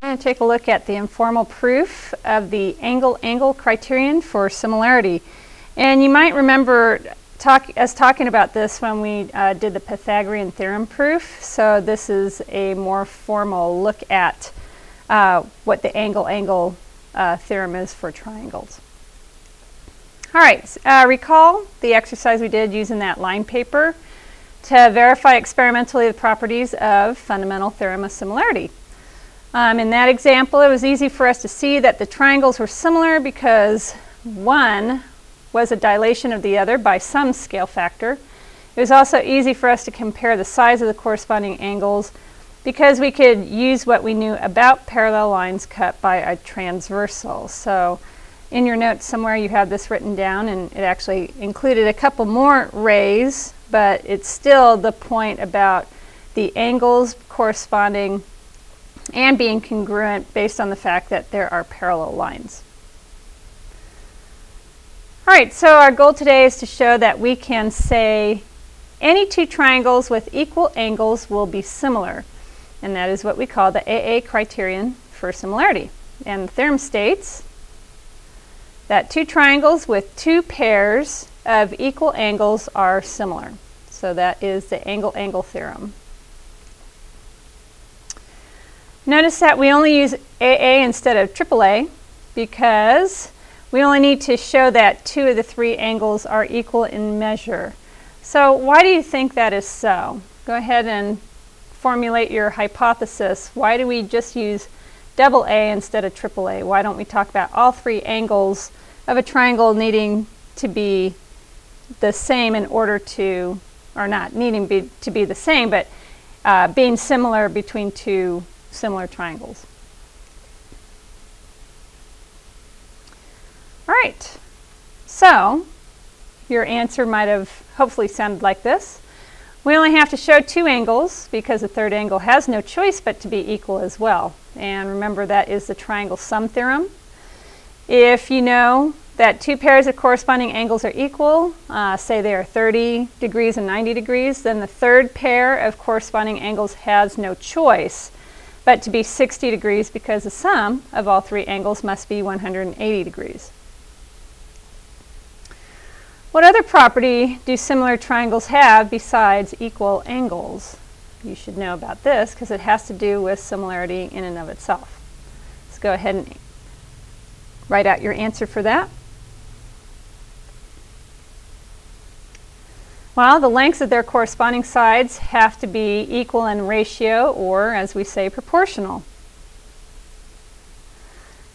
going to take a look at the informal proof of the angle-angle criterion for similarity. And you might remember talk, us talking about this when we uh, did the Pythagorean theorem proof. So this is a more formal look at uh, what the angle-angle uh, theorem is for triangles. All right, uh, recall the exercise we did using that line paper to verify experimentally the properties of fundamental theorem of similarity. Um, in that example, it was easy for us to see that the triangles were similar because one was a dilation of the other by some scale factor. It was also easy for us to compare the size of the corresponding angles because we could use what we knew about parallel lines cut by a transversal. So in your notes somewhere you have this written down and it actually included a couple more rays, but it's still the point about the angles corresponding and being congruent based on the fact that there are parallel lines. All right, so our goal today is to show that we can say any two triangles with equal angles will be similar. And that is what we call the AA criterion for similarity. And the theorem states that two triangles with two pairs of equal angles are similar. So that is the angle-angle theorem. Notice that we only use AA instead of AAA because we only need to show that two of the three angles are equal in measure. So why do you think that is so? Go ahead and formulate your hypothesis. Why do we just use double A instead of triple A? Why don't we talk about all three angles of a triangle needing to be the same in order to, or not needing be, to be the same, but uh, being similar between two similar triangles. All right, so your answer might have hopefully sounded like this. We only have to show two angles because the third angle has no choice but to be equal as well. And remember that is the triangle sum theorem. If you know that two pairs of corresponding angles are equal, uh, say they are 30 degrees and 90 degrees, then the third pair of corresponding angles has no choice but to be 60 degrees because the sum of all three angles must be 180 degrees. What other property do similar triangles have besides equal angles? You should know about this because it has to do with similarity in and of itself. Let's go ahead and write out your answer for that. Well, the lengths of their corresponding sides have to be equal in ratio or, as we say, proportional.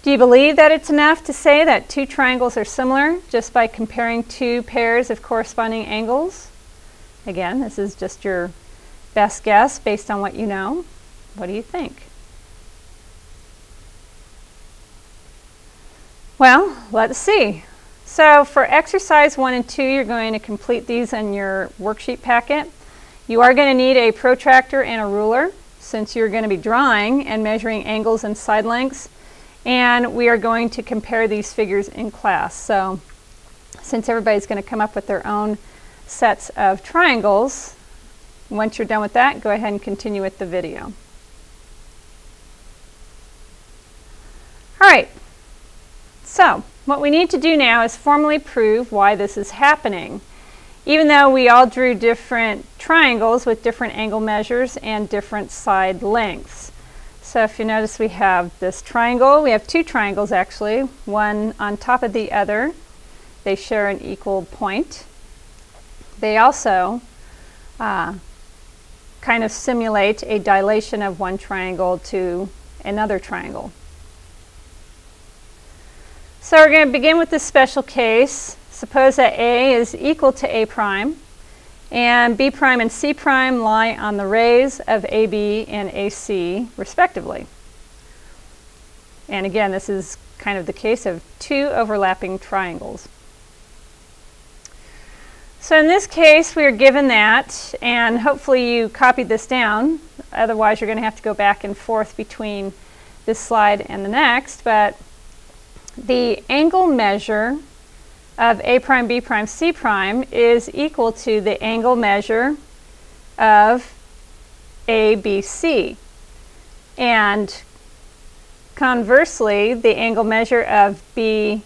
Do you believe that it's enough to say that two triangles are similar just by comparing two pairs of corresponding angles? Again, this is just your best guess based on what you know. What do you think? Well, let's see. So for exercise one and two, you're going to complete these in your worksheet packet. You are going to need a protractor and a ruler since you're going to be drawing and measuring angles and side lengths. And we are going to compare these figures in class. So since everybody's going to come up with their own sets of triangles, once you're done with that, go ahead and continue with the video. All right, so what we need to do now is formally prove why this is happening. Even though we all drew different triangles with different angle measures and different side lengths. So if you notice we have this triangle, we have two triangles actually, one on top of the other. They share an equal point. They also uh, kind of simulate a dilation of one triangle to another triangle. So we're going to begin with this special case. Suppose that A is equal to A prime and B prime and C prime lie on the rays of AB and AC respectively. And again, this is kind of the case of two overlapping triangles. So in this case, we are given that, and hopefully you copied this down. Otherwise, you're going to have to go back and forth between this slide and the next. But the angle measure of A prime, B prime, C prime is equal to the angle measure of ABC. And Conversely, the angle measure of B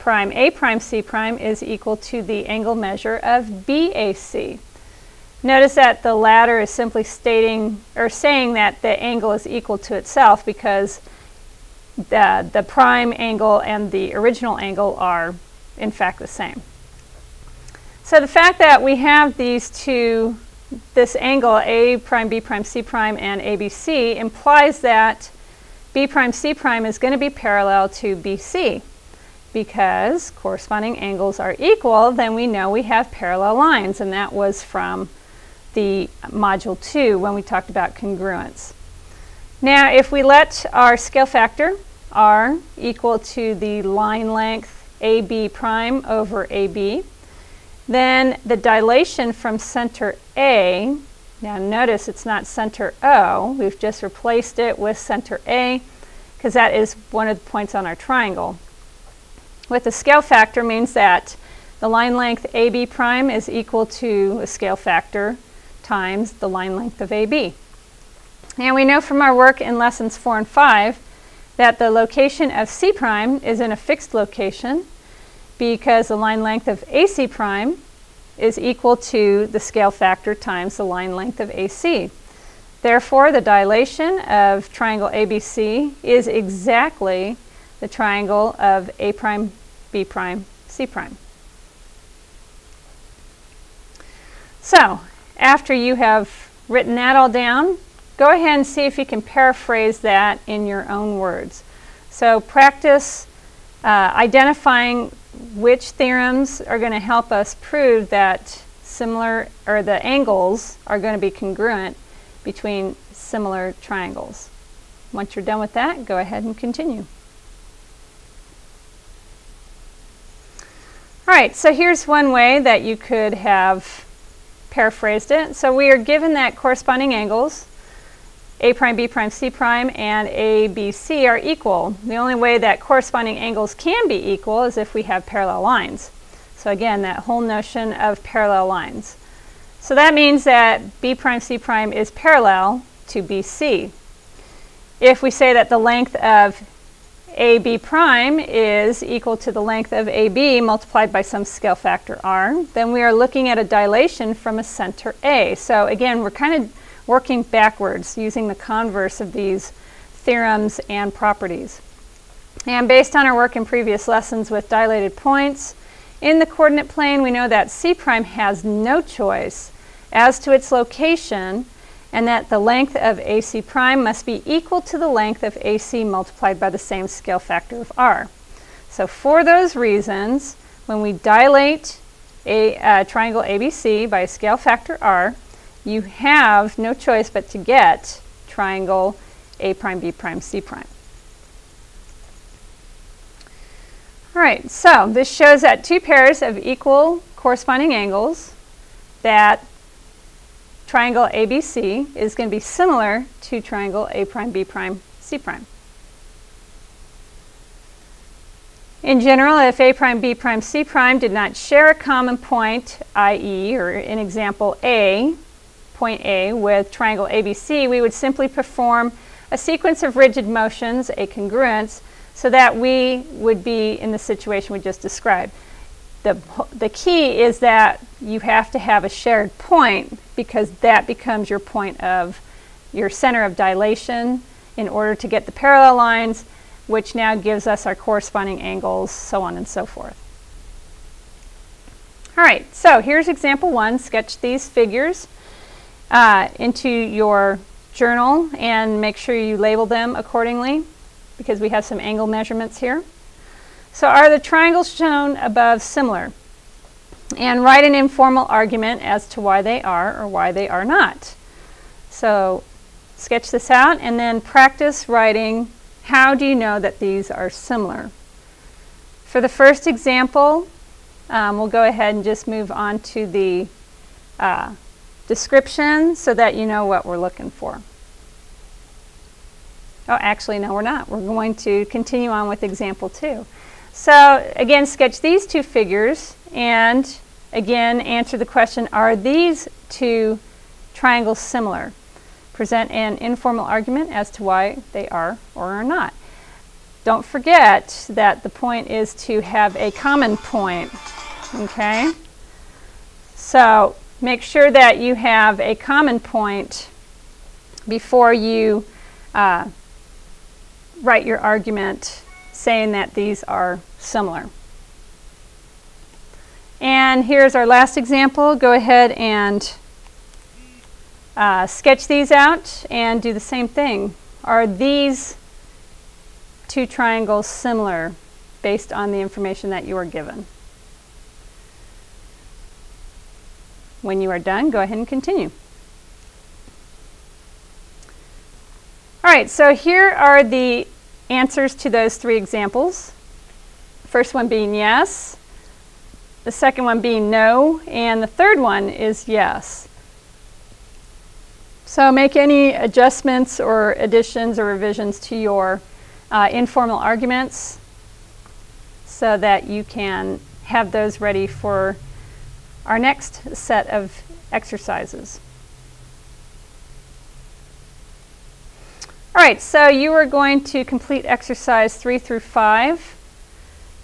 prime A prime C prime is equal to the angle measure of BAC. Notice that the latter is simply stating or saying that the angle is equal to itself because the, the prime angle and the original angle are in fact the same. So the fact that we have these two, this angle A prime, B prime, C prime, and ABC implies that B prime, C prime is going to be parallel to BC. Because corresponding angles are equal, then we know we have parallel lines, and that was from the module 2 when we talked about congruence. Now, if we let our scale factor, r, equal to the line length AB prime over AB, then the dilation from center A, now notice it's not center O, we've just replaced it with center A because that is one of the points on our triangle. With the scale factor means that the line length AB prime is equal to a scale factor times the line length of AB. And we know from our work in lessons 4 and 5 that the location of C prime is in a fixed location because the line length of AC prime is equal to the scale factor times the line length of AC. Therefore, the dilation of triangle ABC is exactly the triangle of A prime, B prime, C prime. So, after you have written that all down, go ahead and see if you can paraphrase that in your own words. So practice uh, identifying which theorems are going to help us prove that similar, or the angles are going to be congruent between similar triangles. Once you're done with that, go ahead and continue. All right, so here's one way that you could have paraphrased it. So we are given that corresponding angles, a prime, b prime, c prime, and a, b, c are equal. The only way that corresponding angles can be equal is if we have parallel lines. So again, that whole notion of parallel lines. So that means that b prime, c prime is parallel to bc. If we say that the length of AB prime is equal to the length of AB multiplied by some scale factor r, then we are looking at a dilation from a center A. So again, we're kind of working backwards using the converse of these theorems and properties. And based on our work in previous lessons with dilated points, in the coordinate plane we know that C prime has no choice as to its location and that the length of AC prime must be equal to the length of AC multiplied by the same scale factor of r. So for those reasons, when we dilate a uh, triangle ABC by a scale factor r, you have no choice but to get triangle A prime, B prime, C prime. All right, so this shows that two pairs of equal corresponding angles that triangle ABC is going to be similar to triangle A prime, B prime, C prime. In general, if A prime, B prime, C prime did not share a common point, i.e., or in example A, point A with triangle ABC, we would simply perform a sequence of rigid motions, a congruence, so that we would be in the situation we just described the, the key is that you have to have a shared point because that becomes your point of your center of dilation in order to get the parallel lines, which now gives us our corresponding angles, so on and so forth. All right, so here's example one. Sketch these figures uh, into your journal and make sure you label them accordingly because we have some angle measurements here. So are the triangles shown above similar? And write an informal argument as to why they are or why they are not. So sketch this out and then practice writing how do you know that these are similar. For the first example, um, we'll go ahead and just move on to the uh, description so that you know what we're looking for. Oh, actually, no, we're not. We're going to continue on with example two. So again, sketch these two figures and again answer the question, are these two triangles similar? Present an informal argument as to why they are or are not. don't forget that the point is to have a common point, okay? So make sure that you have a common point before you uh, write your argument saying that these are similar. And here's our last example. Go ahead and uh, sketch these out and do the same thing. Are these two triangles similar based on the information that you are given? When you are done, go ahead and continue. All right, so here are the answers to those three examples. First one being yes, the second one being no, and the third one is yes. So make any adjustments or additions or revisions to your uh, informal arguments so that you can have those ready for our next set of exercises. All right, so you are going to complete exercise three through five.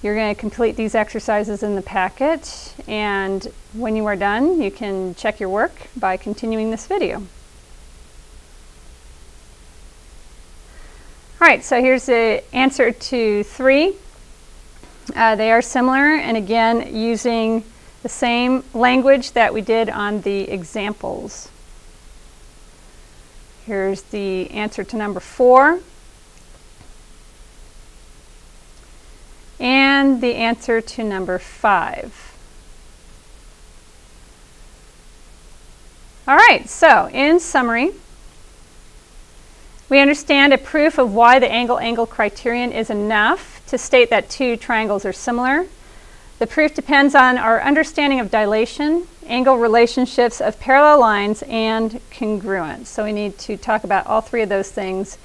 You're going to complete these exercises in the packet, and when you are done, you can check your work by continuing this video. All right, so here's the answer to three. Uh, they are similar, and again, using the same language that we did on the examples. Here's the answer to number four. And the answer to number five. All right, so in summary, we understand a proof of why the angle-angle criterion is enough to state that two triangles are similar. The proof depends on our understanding of dilation, angle relationships of parallel lines, and congruence. So we need to talk about all three of those things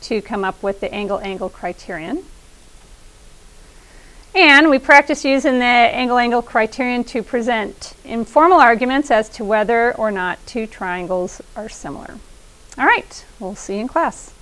to come up with the angle-angle criterion. And we practice using the angle-angle criterion to present informal arguments as to whether or not two triangles are similar. All right, we'll see you in class.